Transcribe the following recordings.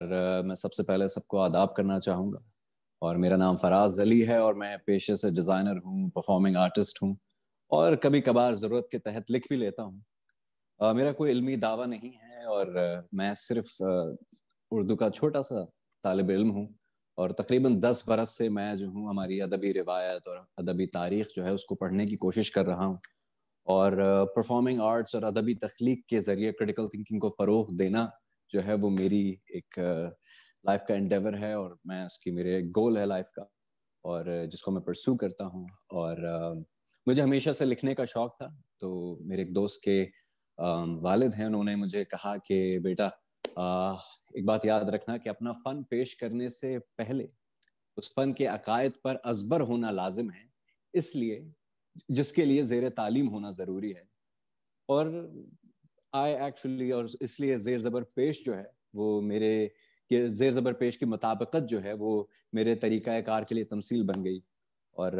मैं सबसे पहले सबको आदाब करना चाहूँगा। और मेरा नाम फराज अली है और मैं पेशे से डिज़ाइनर हूँ, परफॉर्मिंग आर्टिस्ट हूँ और कभी कभार ज़रूरत के तहत लिख भी लेता हूँ। मेरा कोई इल्मी दावा नहीं है और मैं सिर्फ़ उर्दू का छोटा सा तालब इल्म हूँ और तकरीबन दस बरस से मैं जो हूँ, हमारी अदबी रिवायत और अदबी तारीख जो है, उसको पढ़ने की कोशिश कर रहा हूँ और परफॉर्मिंग आर्ट्स और अदबी तख्लीक के ज़रिए क्रिटिकल थिंकिंग को फ़रोग देना जो है वो मेरी एक लाइफ का एंडेवर है और मैं उसकी, मेरे गोल है लाइफ का और जिसको मैं परसू करता हूँ और मुझे हमेशा से लिखने का शौक था। तो मेरे एक दोस्त के वालिद हैं, उन्होंने मुझे कहा कि, बेटा एक बात याद रखना कि अपना फन पेश करने से पहले उस फन के अकायद पर अजबर होना लाजिम है। इसलिए जिसके लिए जेर तालीम होना ज़रूरी है और आई एक्चुअली और इसलिए जेर ज़बर पेश जो है, वो मेरे जेर ज़बर पेश की मुताबिकत जो है, वो मेरे तरीक़ा कार के लिए तमसील बन गई। और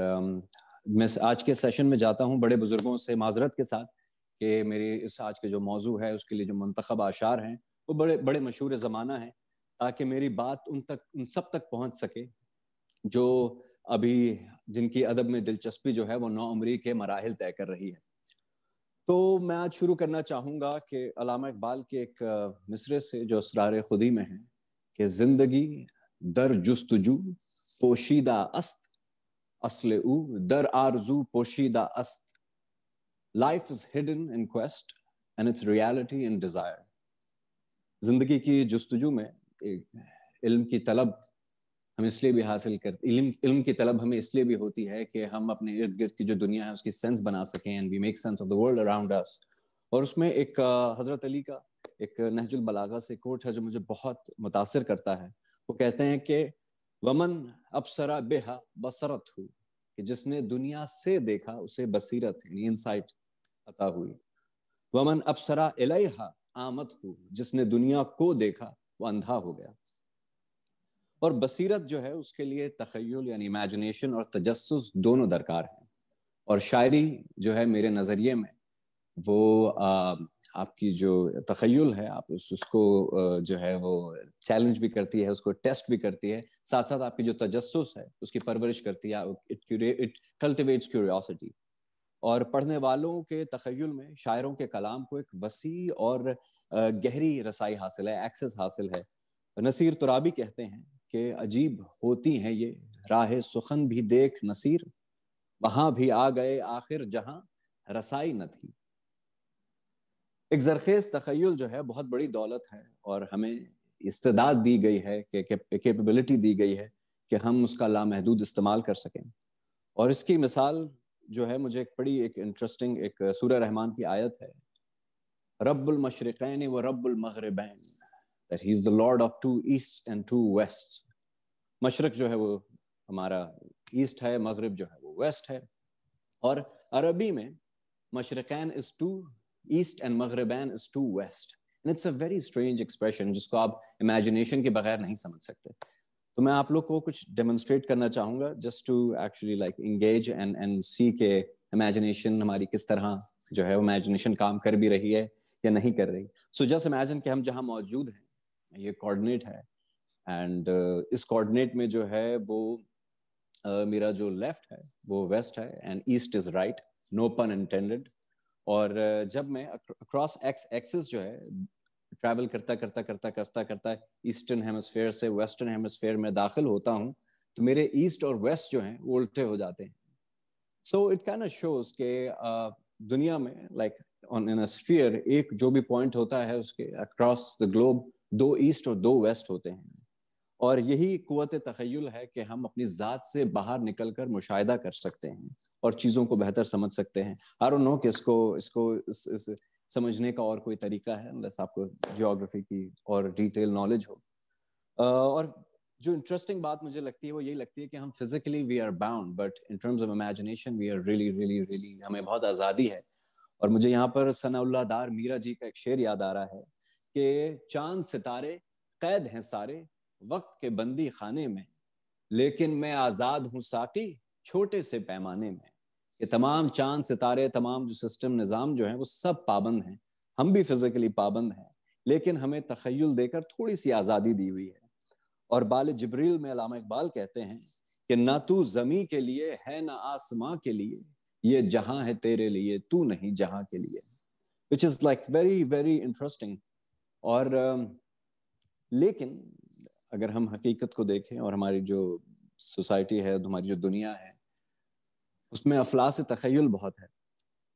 मैं आज के सेशन में जाता हूँ बड़े बुज़ुर्गों से माजरत के साथ कि मेरी इस आज के जो मौजू है, उसके लिए जो मंतखब आशार हैं, वो बड़े बड़े मशहूर ज़माना है, ताकि मेरी बात उन तक, उन सब तक पहुँच सके, जो अभी जिनकी अदब में दिलचस्पी जो है, वो नौ उमरी के मराहल तय कर रही है। तो मैं आज शुरू करना चाहूँगा कि अलामा इकबाल के एक मिसरे से जो असरार खुदी में है कि ज़िंदगी दर जुस्तजू पोशीदा अस्त, असले उ दर आरज़ू पोशीदा अस्त। Life is hidden in quest and its reality in desire ज़िंदगी की जुस्तजू में एक इल्म की तलब हम इसलिए भी हासिल करते इल्म इल्म की तलब हमें इसलिए भी होती है कि हम अपने इर्द गिर्द की जो दुनिया है, उसकी सेंस बना सकें and we make sense of the world around us और उसमें एक हज़रत अली का एक नहजुल बलागा से कोट है जो मुझे बहुत मुतासर करता है। वो कहते हैं कि, वमन अपसरा बेहा बसरत हु कि जिसने दुनिया से देखा, उसे बसीरत, यानी इंसाइट अता हुई। वमन अपसरा इलेहा आमद हु जिसने दुनिया को देखा, वो अंधा हो गया। और बसीरत जो है उसके लिए तखयल यानी इमेजिनेशन और तजस्स दोनों दरकार हैं। और शायरी जो है मेरे नज़रिए में वो आ, आपकी जो तखयल है आप उस, उसको जो है वो चैलेंज भी करती है उसको टेस्ट भी करती है साथ साथ आपकी जो तजस्स है उसकी परवरिश करती है इट इट कल्टिवेट्स क्यूरियोसिटी और पढ़ने वालों के तखयल में शायरों के कलाम को एक वसी और गहरी रसाई हासिल है एक्सेस हासिल है। नसीर तुराबी कहते हैं कि अजीब होती हैं ये। राह सुखन भी देख नसीर, वहाँ भी आ गए आखिर जहाँ रसाई न थी। एक जरखेज तखयल जो है, बहुत बड़ी दौलत है और हमें इस्तदाद दी गई है कैपेबिलिटी दी गई है कि हम उसका लामहदूद इस्तेमाल कर सकें। और इसकी मिसाल जो है, मुझे एक बड़ी, एक इंटरेस्टिंग एक सूर्य रहमान की आयत है। रब्बुल मशरक़ैन व रब्बुल मगरबैन। That he is the lord of two east and two west. Mashrak जो है वो हमारा ईस्ट है, मगरब जो है वो वेस्ट है। और अरबी में मशरकैन is to east and मगरबैन is to west and it's a very strange expression जिसको आप इमेजिनेशन के बगैर नहीं समझ सकते। तो मैं आप लोग को कुछ डेमोन्स्ट्रेट करना चाहूँगा just to actually like engage and and see के इमेजिनेशन हमारी किस तरह जो है इमेजिनेशन काम कर भी रही है या नहीं कर रही। सो जस्ट इमेजिन कि हम जहाँ मौजूद हैं ये कोऑर्डिनेट है। एंड uh, इस कोऑर्डिनेट में जो है वो uh, मेरा जो लेफ़्ट है वो वेस्ट है and east is right no pun intended और uh, जब मैं अक्रॉस एक्स एक्सिस जो है ट्रैवल करता करता करता करता करता ईस्टर्न हेमस्फेयर से वेस्टर्न हेमस्फेयर में दाखिल होता हूँ तो मेरे ईस्ट और वेस्ट जो हैं वो उल्टे हो जाते हैं। सो इट कैन शोज़ के दुनिया में लाइक ऑन इन स्फीयर एक जो भी पॉइंट होता है उसके अक्रॉस द ग्लोब दो ईस्ट और दो वेस्ट होते हैं। और यही कुत तखयल है कि हम अपनी ज़ात से बाहर निकल कर मुशाह कर सकते हैं और चीज़ों को बेहतर समझ सकते हैं। आर नो कि इसको इसको इस, इस समझने का और कोई तरीका है आपको जियोग्राफी की और डिटेल नॉलेज हो। और जो इंटरेस्टिंग बात मुझे लगती है वो यही लगती है कि हम physically we are bound but in terms of imagination we are really really really हमें बहुत आज़ादी है। और मुझे यहाँ पर सनाउल्ला दार मीरा जी का एक शेर याद आ रहा है। कि चाँद सितारे, कैद हैं सारे वक्त के बंदी खाने में। लेकिन मैं आज़ाद हूँ साकी छोटे से पैमाने में। ये तमाम चाँद सितारे, तमाम जो सिस्टम, निज़ाम जो है, वो सब पाबंद हैं। हम भी फिजिकली पाबंद हैं, लेकिन हमें तखयल देकर थोड़ी सी आज़ादी दी हुई है। और बाल जबरील में अलामा इकबाल कहते हैं कि ना तू जमी के लिए है, ना आसमां के लिए। ये जहाँ है तेरे लिए, तू नहीं जहाँ के लिए। Which is like very very interesting और लेकिन अगर हम हकीकत को देखें और हमारी जो सोसाइटी है, हमारी जो दुनिया है, उसमें अफलास तखयल बहुत है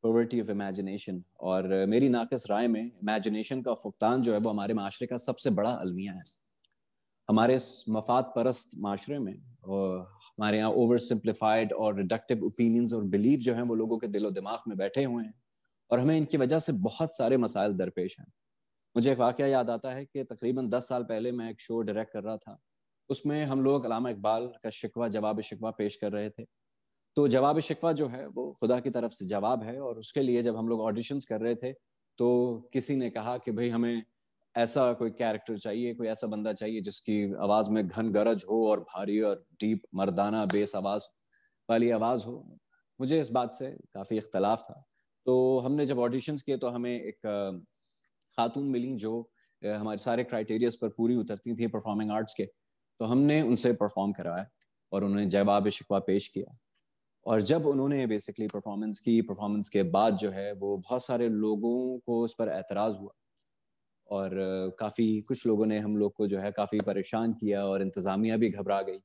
पोवर्टी ऑफ़ इमेजिनेशन और मेरी नाकस राय में इमेजिनेशन का फुकतान जो है, वो हमारे माशरे का सबसे बड़ा अलमिया है। हमारे मफाद परस्त माशरे में और हमारे यहाँ ओवर सिंप्लीफाइड और रिडक्टिव ओपिनियंस और बिलीव जो हैं, वो लोगों के दिलो दिमाग में बैठे हुए हैं और हमें इनकी वजह से बहुत सारे मसाइल दरपेश हैं। मुझे एक वाक्य याद आता है कि तकरीबन दस साल पहले मैं एक शो डायरेक्ट कर रहा था। उसमें हम लोग अलामा इकबाल का शिकवा, जवाब शिकवा पेश कर रहे थे। तो जवाब शिकवा जो है, वो खुदा की तरफ़ से जवाब है और उसके लिए जब हम लोग ऑडिशंस कर रहे थे तो किसी ने कहा कि भाई हमें ऐसा कोई कैरेक्टर चाहिए, कोई ऐसा बंदा चाहिए जिसकी आवाज़ में घन गरज हो और भारी और डीप मर्दाना, बेस आवाज़ वाली आवाज़ हो। मुझे इस बात से काफ़ी इख्तलाफ था। तो हमने जब ऑडिशंस किए तो हमें एक खातून मिली जो हमारे सारे क्राइटेरियाज पर पूरी उतरती थी परफॉर्मिंग आर्ट्स के तो हमने उनसे परफॉर्म कराया और उन्होंने जवाब शिकवा पेश किया। और जब उन्होंने बेसिकली परफॉर्मेंस की परफॉर्मेंस के बाद जो है, वो बहुत सारे लोगों को उस पर एतराज़ हुआ। और काफ़ी कुछ लोगों ने हम लोग को जो है काफ़ी परेशान किया और इंतज़ामिया भी घबरा गई।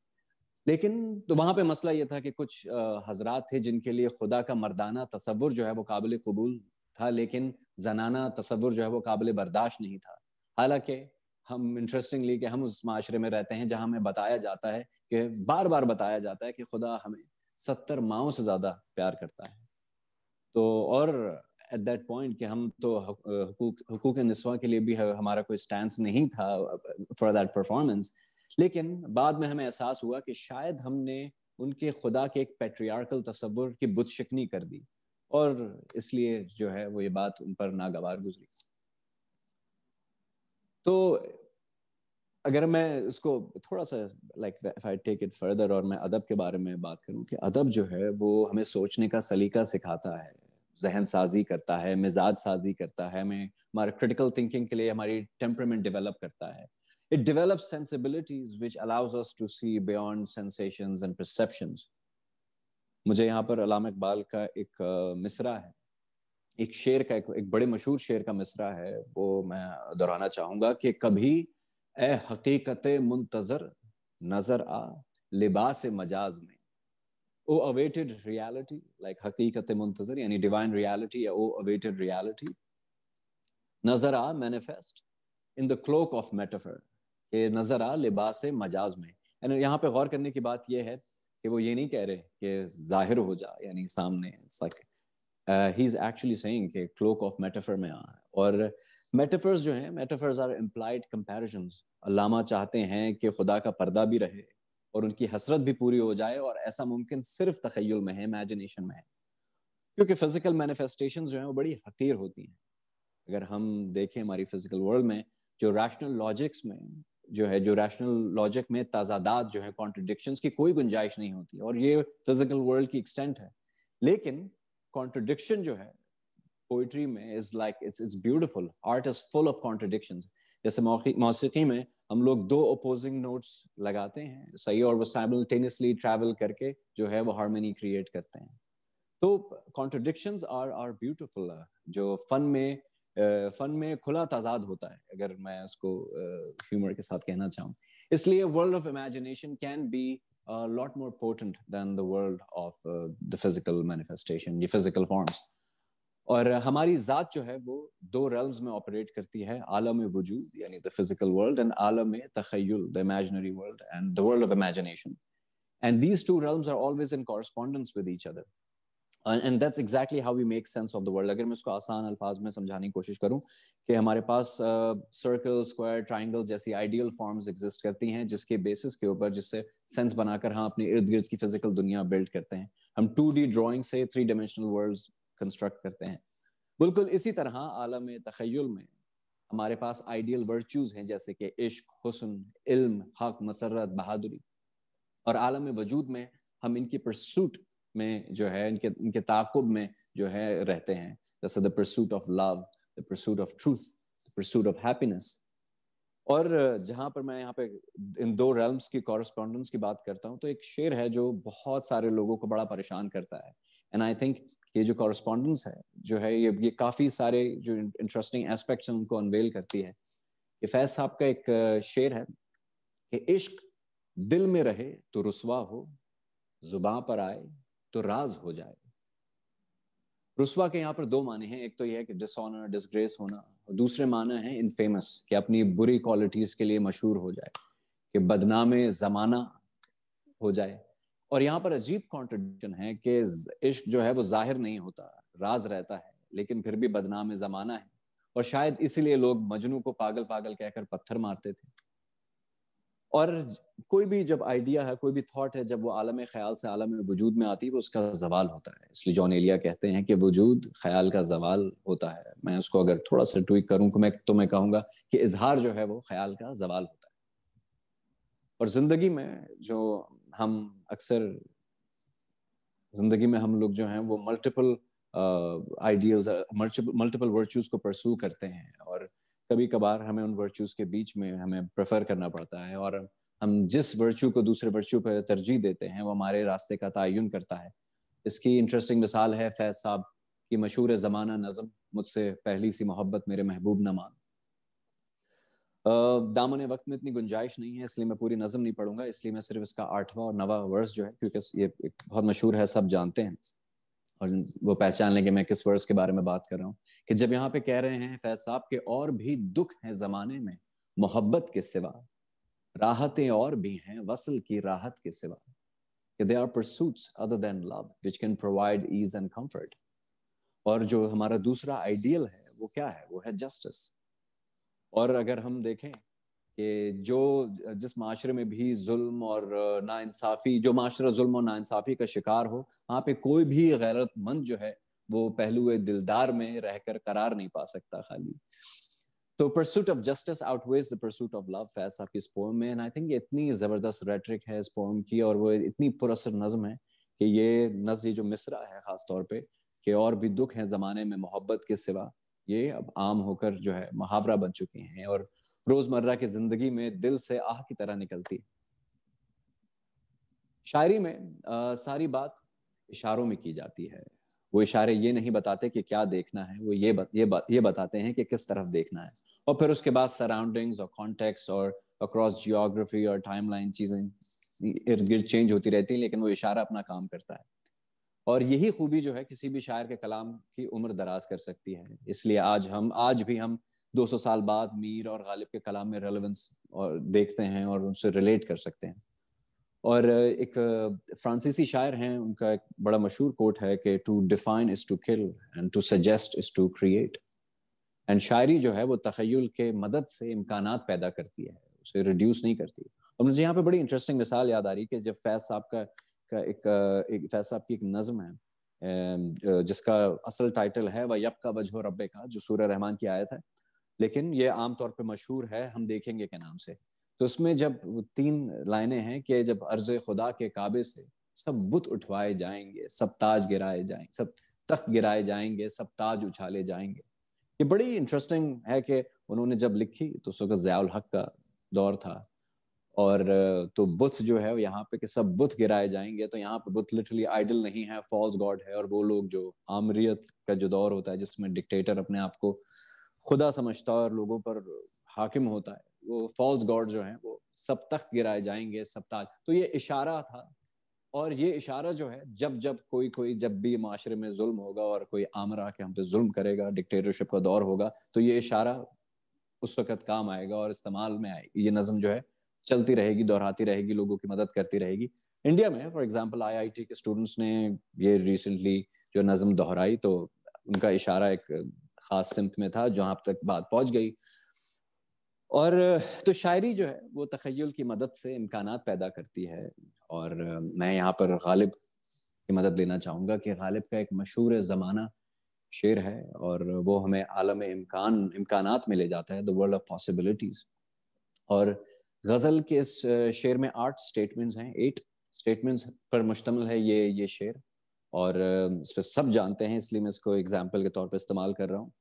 लेकिन तो वहाँ पे मसला ये था कि कुछ हजरात थे जिनके लिए खुदा का मर्दाना तस्वुर जो है वो काबिल कबूल था, लेकिन जनाना तस्वुर जो है वो काबिल बर्दाश्त नहीं था। हालाँकि हम इंटरेस्टिंगली कि हम उस माशरे में रहते हैं जहाँ हमें बताया जाता है कि बार बार बताया जाता है कि खुदा हमें सत्तर माओ से ज़्यादा प्यार करता है। तो और एट दैट पॉइंट कि हम तो हकूक नस्वा के लिए भी हमारा कोई स्टैंड नहीं था फॉर दैट परफॉर्मेंस लेकिन बाद में हमें एहसास हुआ कि शायद हमने उनके खुदा के एक पेट्रियार्कल तस्वुर की बुत शिकनी कर दी। और इसलिए जो है वो ये बात उन पर नागवार गुजरी। तो अगर मैं उसको थोड़ा सा like if I take it further और मैं अदब के बारे में बात करूँ कि अदब जो है वो हमें सोचने का सलीका सिखाता है, जहन साजी करता है, मिजाज साजी करता है, हमें हमारे क्रिटिकल थिंकिंग के लिए हमारी टेम्परमेंट डेवलप करता है। It develops sensibilities which allows us to see beyond sensations and perceptions मुझे यहाँ पर अलाम इकबाल का एक मिसरा है। एक शेर का एक, एक बड़े मशहूर शेर का मिसरा है वो मैं दोहराना चाहूँगा कि कभी ए हकीकत मुंतजर नज़र आ लिबास मजाज में। ओ अवेटेड रियलिटी लाइक हकीकत मुंतजर यानी डिवाइन रियलिटी या ओ अवेटेड रियलिटी नज़र आ manifest in the cloak of metaphor नज़र आ लिबास मजाज में। यहाँ पे गौर करने की बात यह है कि वो ये नहीं कह रहे कि ज़ाहिर हो जा, यानी सामने it's like he is actually saying कि क्लोक ऑफ़ मेटाफर में आ। और मेटाफर्स जो हैं metaphors are implied comparisons Allama चाहते हैं कि खुदा का पर्दा भी रहे और उनकी हसरत भी पूरी हो जाए और ऐसा मुमकिन सिर्फ़ तखयल में है इमेजिनेशन में है। क्योंकि फ़िज़िकल मैनिफेस्टेशन जो है, वो बड़ी हकीर होती हैं। अगर हम देखें हमारी फ़िज़िकल वर्ल्ड में, जो रैशनल लॉजिक्स में जो है, जो रैशनल लॉजिक में ताजादात जो है कॉन्ट्रडिक्शन की कोई गुंजाइश नहीं होती और ये फ़िज़िकल वर्ल्ड की एक्सटेंट है। लेकिन कॉन्ट्रडिक्शन जो है पोइट्री में is like it's it's beautiful art is full of contradictions जैसे मौसीकी में हम लोग दो अपोजिंग नोट्स लगाते हैं, सही और वो साइमल्टेनियसली ट्रैवल करके जो है, वो हारमोनी क्रिएट करते हैं। तो कॉन्ट्रडिक्शंस आर आर ब्यूटिफुल जो फन में फन में खुला तजाद होता है, अगर मैं उसको ह्यूमर के साथ कहना चाहूँ। इसलिए world of imagination can be lot more potent than the world of the physical manifestation ये फ़िज़िकल फॉर्म्स और हमारी ज़ात जो है, वो दो रेल्स में ऑपरेट करती है, आलम वजूद, यानी द फ़िज़िकल वर्ल्ड एंड आलम तखयल the imaginary world and the world of imagination and these two realms are always in correspondence with each other and that's exactly how we make sense of the world अगर मैं उसको आसान अल्फाज में समझाने की कोशिश करूँ कि हमारे पास सर्कल स्क्वायर ट्राइंगल जैसी आइडियल फॉर्म्स एग्जिस्ट करती हैं, जिसके बेसिस के ऊपर, जिससे सेंस बनाकर हम अपने इर्द गिर्द की फ़िज़िकल दुनिया बिल्ड करते हैं। हम टू डी ड्रॉइंग से थ्री डायमेंशनल वर्ल्ड कंस्ट्रक्ट करते हैं। बिल्कुल इसी तरह आलम तखयल में हमारे पास आइडियल वर्चूज हैं, जैसे कि इश्क, हुसन, इल्म, हक मसरत बहादुरी। और आलम वजूद में हम इनकी परसूट में जो है, इनके इनके ताकुब में जो है रहते हैं। जैसे the pursuit of love the pursuit of truth the pursuit of happiness और जहाँ पर मैं यहाँ पे इन दो रेल्म्स की कॉरस्पॉन्डेंस की बात करता हूँ तो एक शेर है जो बहुत सारे लोगों को बड़ा परेशान करता है। एंड आई थिंक ये जो कॉरस्पॉन्डेंस है, जो है ये ये काफ़ी सारे जो इंटरेस्टिंग एस्पेक्ट्स हैं उनको अनवेल करती है। ये फैज साहब का एक शेर है कि इश्क दिल में रहे तो रुसवा हो ज़ुबान पर आए तो राज हो जाए। रुसवा के यहाँ पर दो माने हैं। एक तो यह है कि डिसऑनर डिसग्रेस होना और दूसरे माने हैं इनफेमस कि अपनी बुरी क्वालिटीज के लिए मशहूर हो जाए, कि बदनाम, जमाना हो जाए। और यहाँ पर अजीब कॉन्ट्रडिक्शन है कि इश्क जो है वो ज़ाहिर नहीं होता, राज रहता है, लेकिन फिर भी बदनाम जमाना है। और शायद इसीलिए लोग मजनू को पागल पागल कहकर पत्थर मारते थे। और कोई भी जब आइडिया है, कोई भी थॉट है, जब वो आलम ख्याल से आलम वजूद में आती है वो उसका जवाल होता है। इसलिए जॉन एलिया कहते हैं कि वजूद ख्याल का जवाल होता है। मैं उसको अगर थोड़ा सा ट्वीक करूँ तो मैं तो मैं कहूँगा कि इजहार जो है वो ख्याल का जवाल होता है। और ज़िंदगी में जो हम अक्सर, ज़िंदगी में हम लोग जो हैं, वो मल्टीपल आइडियल्स मल्टीपल वर्च्यूज को परसू करते हैं। कभी कभार हमें उन वर्च्यूज के बीच में हमें प्रेफर करना पड़ता है और हम जिस वर्च्यू को दूसरे वर्च्यू पर तरजीह देते हैं, वो हमारे रास्ते का तयन करता है। इसकी इंटरेस्टिंग मिसाल है फैज साहब की मशहूर ज़माना नज़म, मुझसे पहली सी मोहब्बत मेरे महबूब न मान। दामन वक्त में इतनी गुंजाइश नहीं है, इसलिए मैं पूरी नज़म नहीं पढ़ूँगा, इसलिए मैं सिर्फ़ इसका आठवां और नवा वर्स जो है, क्योंकि ये बहुत मशहूर है, सब जानते हैं। और वो पहचान लेंगे मैं किस वर्स के बारे में बात कर रहा हूँ, कि जब यहाँ पे कह रहे हैं, फैज साहब, के और भी दुख हैं जमाने में, मोहब्बत के सिवा, राहतें और भी हैं, वसल की राहत के सिवा, कि they are pursuits other than love which can provide ease and comfort और जो हमारा दूसरा आइडियल है, वो क्या है? वो है जस्टिस और अगर हम देखें कि जो जिस माशरे में भी जुल्म और नाइंसाफ़ी, जो माशरा जुल्म और नाइंसाफ़ी का शिकार हो, वहाँ पे कोई भी गैरतमंद जो है, वो पहलू दिलदार में रहकर करार नहीं पा सकता खाली। तो pursuit of justice outweighs the pursuit of love Faiz आपकी इस पोम में एंड आई थिंक ये इतनी ज़बरदस्त रेटरिक है इस पोम की, और वो इतनी पुरसर नज्म है कि ये नज्म जो मिसरा है ख़ास तौर पे, कि और भी दुख हैं ज़माने में मोहब्बत के सिवा, ये अब आम होकर जो है, मुहावरा बन चुके हैं, और रोज़मर्रा की ज़िंदगी में दिल से आह की तरह निकलती है। शायरी में आ, सारी बात इशारों में की जाती है। वो इशारे ये नहीं बताते कि क्या देखना है वो ये बत, ये बात ये बताते हैं कि किस तरफ़ देखना है। और फिर उसके बाद सराउंडिंग्स और कॉन्टेक्स्ट और अक्रॉस जियोग्राफी और टाइमलाइन चीज़ें इर्द गिर्द चेंज होती रहती है लेकिन वो इशारा अपना काम करता है। और यही खूबी जो है किसी भी शायर के कलाम की उम्र दराज कर सकती है। इसलिए आज हम आज भी हम 200 साल बाद मीर और गालिब के कलाम में रेलेवेंस और देखते हैं और उनसे रिलेट कर सकते हैं। और एक फ्रांसीसी शायर हैं उनका एक बड़ा मशहूर कोट है कि to define is to kill and to suggest is to create and शायरी जो है वो तखयल के मदद से इम्कान पैदा करती है उसे रिड्यूस नहीं करती। और मुझे यहाँ पे बड़ी इंटरेस्टिंग मिसाल याद आ रही कि जब फैज साहब का, का एक, एक फैज साहब की एक नज्म है जिसका असल टाइटल है वह यब का वजह रब्बे का जो सूर्य रहमान की आयत है। लेकिन ये आमतौर पे मशहूर है, हम देखेंगे के नाम से। तो उसमें जब तीन लाइनें हैं कि जब अर्ज़ खुदा के काबे से सब बुत उठवाए जाएँगे, सब ताज गिराए जाएँगे सब तख्त गिराए जाएँगे, सब ताज उछाले जाएँगे। ये बड़ी इंटरेस्टिंग है कि उन्होंने जब लिखी तो उस वक्त जयाउल हक का दौर था। और तो बुत जो है, यहाँ पे कि सब बुत गिराए जाएँगे तो यहाँ पे बुत लिटरली आइडल नहीं है फॉल्स गॉड है। और वो लोग जो आमरीत का जो दौर होता है, जिसमें डिक्टेटर अपने आप को खुदा समझता है और लोगों पर हाकिम होता है। वो फॉल्स गॉड जो है, वो सब तख्त गिराए जाएँगे, सब ताज। तो ये इशारा था और ये इशारा जो है, जब जब कोई कोई जब भी माशरे में जुल्म होगा और कोई आमर आके हम पे जुल्म करेगा डिक्टेटरशिप का दौर होगा तो ये इशारा उस वक्त काम आएगा और इस्तेमाल में आएगी ये नज़म जो है, चलती रहेगी, दोहराती रहेगी, लोगों की मदद करती रहेगी। इंडिया में फॉर एग्ज़ाम्पल आई के स्टूडेंट्स ने ये रिसेंटली जो नज़म दोहराई तो उनका इशारा एक खास सिमत में था, जहाँ तक बात पहुँच गई। और तो शायरी जो है, वो तखयल की मदद से इम्कान पैदा करती है। और, मैं यहाँ पर गालिब की मदद लेना चाहूँगा कि गालिब का एक मशहूर ज़माना शेर है और वो हमें आलम इम्कान इम्कान में ले जाता है द वर्ल्ड ऑफ़ पॉसिबिलिटीज़ और गज़ल के इस शेर में आठ स्टेटमेंट्स हैं। एट स्टेटमेंट्स पर मुश्तमिल है ये ये शेर। और इस पर सब जानते हैं, इसलिए मैं इसको एग्ज़ाम्पल के तौर पर इस्तेमाल कर रहा हूँ।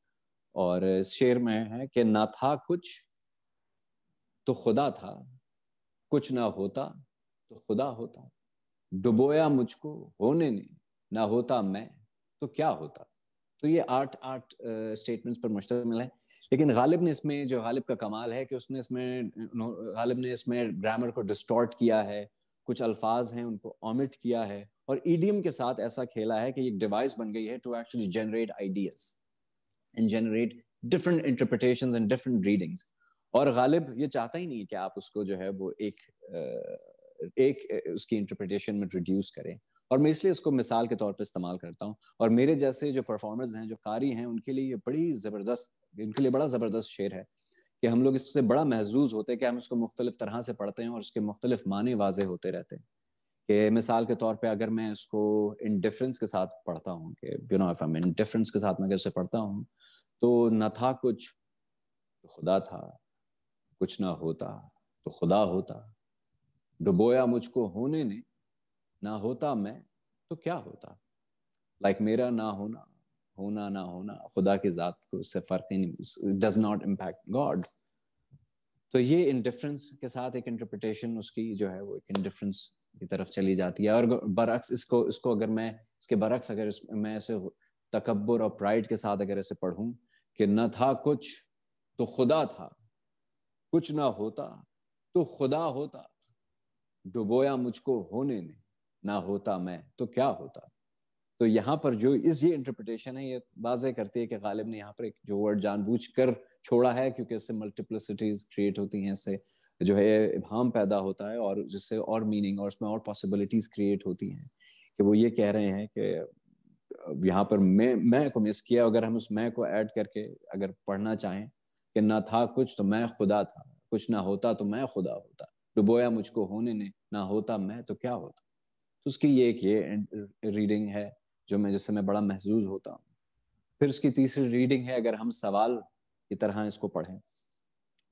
और इस शेर में है कि ना था कुछ तो खुदा था। कुछ ना होता तो खुदा होता। डुबोया मुझको होने ने, ना होता मैं तो क्या होता? तो ये आठ आठ स्टेटमेंट्स पर मुश्तमिल है। लेकिन गालिब ने इसमें, जो गालिब का कमाल है कि उसने इसमें गालिब ने इसमें ग्रामर को डिस्टॉर्ट किया है, कुछ अल्फाज हैं, उनको ऑमिट किया है। और ईडीएम के साथ ऐसा खेला है कि एक डिवाइस बन गई है to actually generate ideas and generate different interpretations and different readings और गालिब ये चाहता ही नहीं कि आप उसको जो है वो एक एक उसकी इंटरप्रिटेशन में रिड्यूस करें। और मैं इसलिए इसको मिसाल के तौर पर इस्तेमाल करता हूँ। और मेरे जैसे जो परफॉर्मर्स हैं, जो कारी हैं, उनके लिए ये बड़ी ज़बरदस्त इनके लिए बड़ा ज़बरदस्त शेर है कि हम लोग इससे बड़ा महजूज होते हैं कि हम इसको मुख्तलिफ़ तरह से पढ़ते हैं और उसके मुख्तलिफ़ माने वाजे होते रहते हैं। कि मिसाल के तौर पे अगर मैं इसको इंडिफरेंस के साथ पढ़ता हूँ कि यू नो इफ़ आई के साथ मैं अगर इसे पढ़ता हूँ तो न था कुछ तो खुदा था, कुछ ना होता तो खुदा होता। डुबोया मुझको होने ने, ना होता मैं तो क्या होता? लाइक like मेरा ना होना होना ना होना, खुदा की ज़ात को उससे फ़र्क ही नहीं डज नॉट इम्पैक्ट गॉड तो ये इंडिफरेंस के साथ एक इंटरप्रिटेशन उसकी जो है वो एक इंडिफरेंस की तरफ़ चली जाती है। और बरक्स इसको इसको अगर मैं इसके बरक्स अगर इस, मैं ऐसे तकबर और प्राइड के साथ अगर ऐसे पढ़ूं कि न था कुछ तो खुदा था। कुछ ना होता तो खुदा होता। डुबोया मुझको होने ने ना होता मैं तो क्या होता? तो यहाँ पर जो इस ये इंटरप्रिटेशन है ये वाजह करती है कि गालिब ने यहाँ पर एक जो वर्ड जानबूझ कर छोड़ा है क्योंकि इससे मल्टीप्लिसिटीज क्रिएट होती हैं इससे जो है इबाम पैदा होता है और जिससे और मीनिंग और उसमें और पॉसिबिलिटीज क्रिएट होती हैं कि वो ये कह रहे हैं कि यहाँ पर मैं मैं को मिस किया, अगर हम उस मैं को ऐड करके अगर पढ़ना चाहें कि ना था कुछ तो मैं खुदा था, कुछ ना होता तो मैं खुदा होता, डुबोया मुझको होने ने, ना होता मैं तो क्या होता? तो उसकी ये एक ये रीडिंग है जो मैं, जिससे मैं बड़ा महजूज होता हूँ। फिर उसकी तीसरी रीडिंग है, अगर हम सवाल की तरह इसको पढ़ें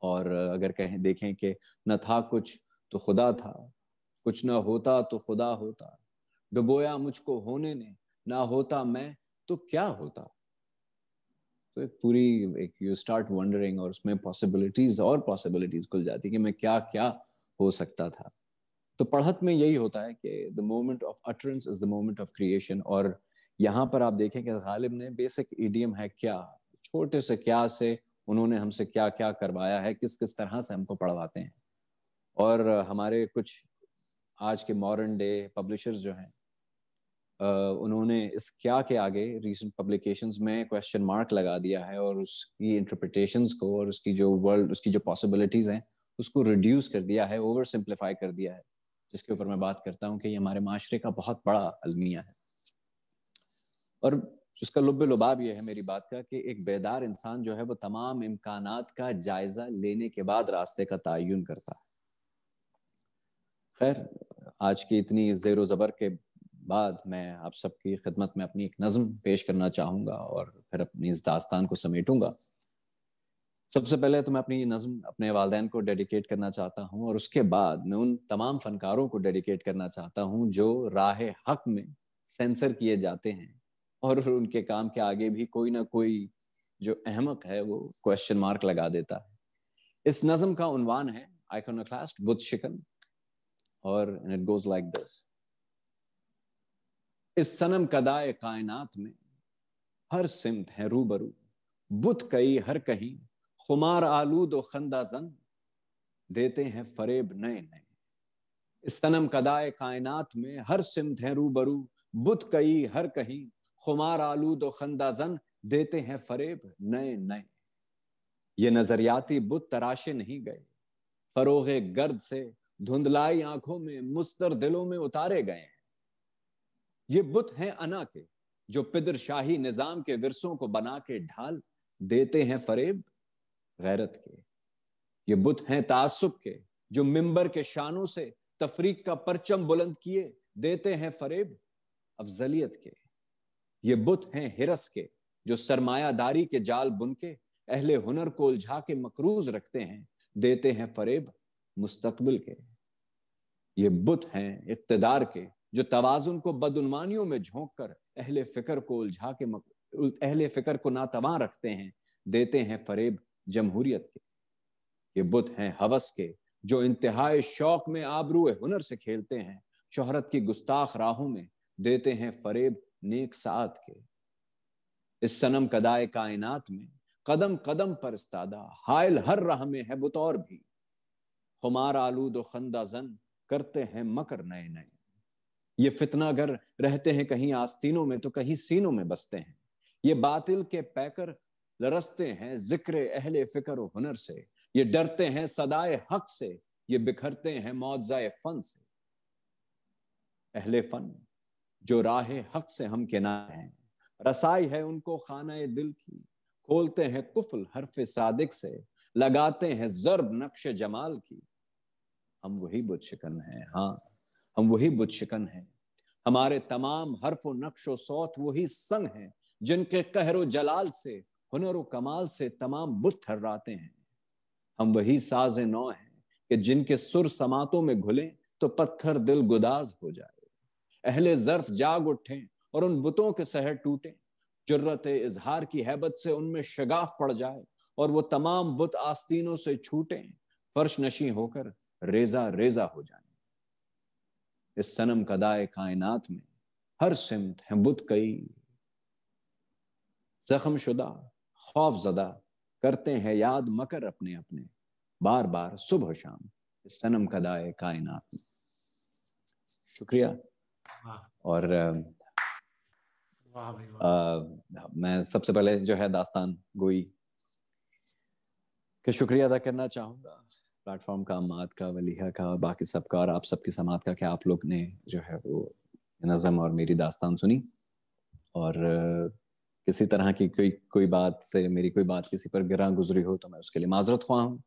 और अगर कहें, देखें कि न था कुछ तो खुदा था। कुछ न होता तो खुदा होता। डुबोया मुझको होने ने, ना होता मैं तो क्या होता? तो एक पूरी, एक यू स्टार्ट वंडरिंग और उसमें पॉसिबिलिटीज और पॉसिबिलिटीज खुल जाती कि मैं क्या क्या हो सकता था। तो पढ़त में यही होता है कि the moment of utterance is the moment of creation और यहाँ पर आप देखें कि गालिब ने बेसिक ईडियम है क्या? छोटे से क्या से उन्होंने हमसे क्या क्या करवाया है किस किस तरह से हमको पढ़वाते हैं। और हमारे कुछ आज के मॉडर्न डे पब्लिशर्स जो हैं उन्होंने इस क्या के आगे रीसेंट पब्लिकेशंस में क्वेश्चन मार्क लगा दिया है और उसकी इंटरप्रिटेशंस को और उसकी जो वर्ल्ड उसकी जो पॉसिबिलिटीज हैं, उसको रिड्यूस कर दिया है ओवर सिंप्लीफाई कर दिया है। जिसके ऊपर मैं बात करता हूँ कि ये हमारे माशरे का बहुत बड़ा अलमिया है। और जिसका लुब लुबाब ये है मेरी बात का, कि एक बेदार इंसान जो है वो तमाम इम्कान का जायजा लेने के बाद रास्ते का तयन करता है। खैर, आज की इतनी जेर ज़बर के बाद मैं आप सबकी खिदमत में अपनी एक नज़म पेश करना चाहूँगा और फिर अपनी इस दास्तान को समेटूँगा। सबसे पहले तो मैं अपनी नज़म अपने वालदेन को डेडिकेट करना चाहता हूँ और उसके बाद मैं उन तमाम फनकारों को डेडिकेट करना चाहता हूँ जो राह हक में सेंसर किए जाते हैं। और उनके काम के आगे भी कोई ना कोई जो अहमक है, वो क्वेश्चन मार्क लगा देता है। इस नज़म का उनवान है आइकोनोक्लास्ट बुद्ध शिकन और इट गोज लाइक दिस इस सनम कदाए कायनात में हर सिमत है रूबरू। बुत कई हर कहीं, खुमार आलूद खंदा जन देते हैं फरेब नए नए। इस सनम कदाए कायनात में हर सिमत है रूबरू। बुत कई हर कहीं खुमार आलूद खंदा जन देते हैं फरेब नए नए। ये नजरियाती बुत तराशे नहीं गए। फरोगे गर्द से धुंधलाई आँखों में, मुस्तर दिलों में उतारे गए हैं। ये बुत हैं अना के, जो पिदर शाही निज़ाम के विरसों को बना के ढाल देते हैं फरेब गैरत के। ये बुत हैं तासुब के, जो मिंबर के शानों से तफरीक का परचम बुलंद किए देते हैं फरेब अफजलियत के। ये बुत हैं हिरस के, जो सरमायादारी के जाल बुन के अहले हुनर को उलझा के मकरूज रखते हैं, देते हैं फरेब मुस्तकबिल के। ये बुत हैं इकतदार के, जो तवाजुन को बदउनवानियों में झोंक कर अहले फ़िक्र को उलझा के मक... अहले फ़िक्र को नातवा रखते हैं, देते हैं फरेब जमहूरियत के। ये बुत हैं हवस के, जो इंतहाई शौक में आबरू हुनर से खेलते हैं, शोहरत की गुस्ताख राहों में देते हैं फरेब नेक साथ के, इस सनम कदाए कायनात में, कदम कदम पर इस्तादा हायल हर राह में है बुतौर भी। खुमार आलूद खंदा जन, करते हैं मकर नए नए। ये फितनागर रहते हैं कहीं आस्तीनों में तो कहीं सीनों में बसते हैं। ये बातिल के पैकर लरसते हैं ज़िक्र अहले फ़िक्र हुनर से। ये डरते हैं सदाए हक से, ये बिखरते हैं मौजाए फन से। अहले फन जो राह हक से हम किनारे हैं। रसाई है उनको खाना दिल की। खोलते हैं कुफल हरफ सादिक से। लगाते हैं जरब नक्श जमाल की। हम वही बुत शिकन हैं हाँ हम वही बुत शिकन हैं। हमारे तमाम हरफ नक्श सौत वही संग हैं, जिनके कहरो जलाल से, हुनर कमाल से तमाम बुत ठर्राते हैं। हम वही साज नौ हैं कि जिनके सुर समातों में घुले तो पत्थर दिल गुदाज हो जाए। अहले जर्फ जाग उठे और उन बुतों के सहर टूटे। जुर्रत इजहार की हैबत से उनमें शगाफ पड़ जाए और वो तमाम बुत आस्तीनों से छूटे। फर्श नशी होकर रेजा रेजा हो जाए। इस सनम कदाए कायनात में हर सिमत है बुत कई। जख्म शुदा, खौफ जदा करते हैं याद मकर अपने अपने। बार बार सुबह शाम इस सनम कदाए कायनात में। शुक्रिया। और वाह भाई वाह। आ, मैं सबसे पहले जो है दास्तान गोई का शुक्रिया अदा करना चाहूँगा। प्लेटफॉर्म का माद का वलीहा का बाकी सबका और आप सबकी समात का क्या आप लोग ने जो है वो नज़म और मेरी दास्तान सुनी। और किसी तरह की कोई कोई बात से मेरी कोई बात किसी पर गिरा गुजरी हो तो मैं उसके लिए माजरत ख्वाह हूँ।